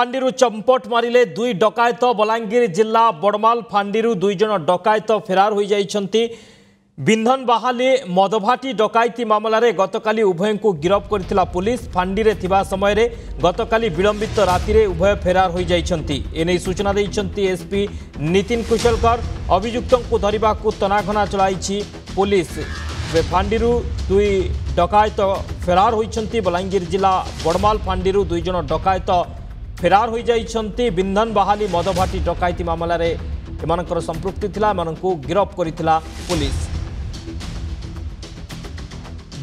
ফাঁডিরু চম্পট মারিলে দুই ডকায়ত বলাঙ্গীর জেলা বড়মাল ফাঁডিরু দুইজন ডকায়ত ফেরার হয়ে যাইছেন বিন্ধন বাহালি মদভাটি ডকাইতি মামলার গতকাল উভয়ঙ্কু গিরফ করেছিল পুলিশ ফাঁডিরে থাকা সময় গতকাল বিলম্বিত রাতে উভয় ফেরার হয়ে যাইছেন এনে সূচনা দিয়েছেন এসপি নীতিন কুশলকর অভিযুক্ত ধরা তনাঘনা চলাইছে পুলিশ ফাঁডিরু দুই ডকায়ত ফেরার হয়েছেন বলাঙ্গীর জেলা বড়মাল ফাঁডিরু দুইজন ডকায়ত फेरार हो जाती बिंधन बाहाली मदभाटी डकायती मामलें इमर संपुक्ति गिरफ्त कर पुलिस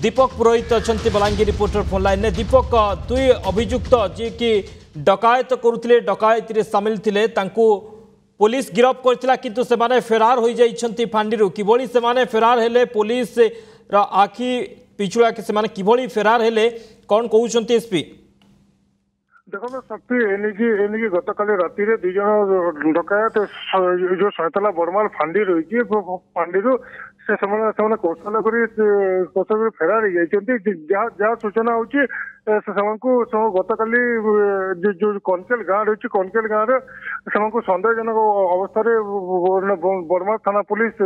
दीपक पुरोहित अच्छा बलांगीर रिपोर्टर फोन लाइन ने दीपक दुई अभिजुक्त जी की डकायत करुले डकायती सामिल थे पुलिस गिरफ्त करता कितु से फेरार हो जाती फांडी कि फेरार हेले पुलिस आखि पिछुआ कि फेरार हेले कौन कहते एसपी ଦେଖନ୍ତୁ ଶକ୍ତି ଏଣିକି ଏଣିକି ଗତକାଲି ରାତିରେ ଦୁଇ ଜଣ ଡକାୟତ ଯୋଉ ଶୈତାଲା ବର୍ମାଲ ଫାଣ୍ଡି ରହିଛି ଫାଣ୍ଡିରୁ ସେ ସେମାନେ ସେମାନେ କୌଶଳ କରି କୌଶଳ କରି ଫେରାର ହେଇଯାଇଛନ୍ତି ଯାହା ଯାହା ସୂଚନା ହଉଛି ସେମାନଙ୍କୁ ଗତକାଲି ଯୋଉ କନକେଲ ଗାଁ ରହିଛି କନକେଲ ଗାଁରେ ସେମାନଙ୍କୁ ସନ୍ଦେହଜନକ ଅବସ୍ଥାରେ ବର୍ମାଲ ଥାନା ପୋଲିସ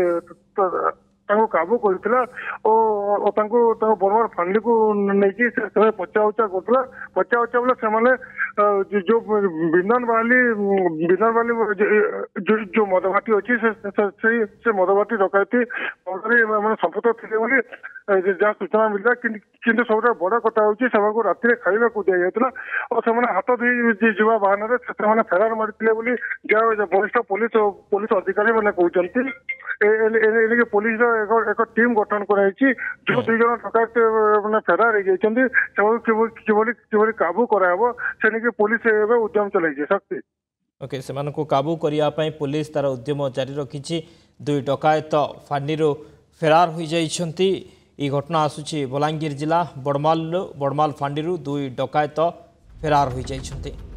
ତାଙ୍କୁ କାବୁ କରିଥିଲା ଓ ତାଙ୍କୁ ତାଙ୍କ ବରମାର ଫ୍ୟାମିଲିକୁ ନେଇକି ସେମାନେ ପଚାଉଚା କରୁଥିଲା ପଚାଉଚା ବୋଲେ ସେମାନେ ଯୋଉ ବିନନ ବାଲି ବିନନ ବାଲି ଯୋଉ ମଦଭାଟି ଅଛି ସେ ମଦଭାଟି ଡକାୟତି ମାନେ ସମ୍ପୃକ୍ତ ଥିଲେ ବୋଲି ଯାହା ସୂଚନା ମିଳିଲା କିନ୍ତୁ ସବୁଠାରୁ ବଡ କଥା ହଉଛି ସେମାନଙ୍କୁ ରାତିରେ ଖାଇବାକୁ ଦିଆଯାଇଥିଲା ଆଉ ସେମାନେ ହାତ ଧୋଇ ଯିବା ବାହାନାରେ ସେମାନେ ଫେରାର ମାରିଥିଲେ ବୋଲି ଯାହା ବରିଷ୍ଠ ପୋଲିସ ପୋଲିସ ଅଧିକାରୀ ମାନେ କହୁଛନ୍ତି ଏଣିକି ପୋଲିସର ଏକ ଏକ ଟିମ୍ ଗଠନ କରାଯାଇଛି ଯୋଉ ଦୁଇ ଜଣ ଡକାୟତ ମାନେ ଫେରାର ହେଇଯାଇଛନ୍ତି ସେମାନଙ୍କୁ କିଭଳି କିଭଳି କାବୁ କରାହେବ ସେ ନେଇକି ପୋଲିସ ଏବେ ଉଦ୍ୟମ ଚଲାଇଛି ଶକ୍ତି ଓକେ ସେମାନଙ୍କୁ କାବୁ କରିବା ପାଇଁ ପୋଲିସ ତାର ଉଦ୍ୟମ ଜାରି ରଖିଛି ଦୁଇ ଡକାୟତ ଫାଣ୍ଡିରୁ ଫେରାର ହୋଇଯାଇଛନ୍ତି এই ঘটনা আসুচি বলাঙ্গীর জেলা বড়মালু বড়মাল ফাঁডি দুই ডকায়ত ফেরার হয়ে যাই